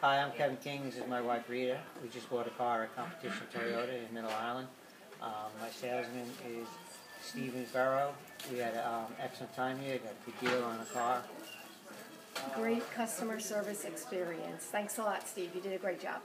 Hi, I'm Kevin King. This is my wife Rita. We just bought a car at Competition Toyota in Middle Island. Um, my salesman is Steven Burrow. We had an um, excellent time here. Got a good deal on the car. Great customer service experience. Thanks a lot, Steve. You did a great job.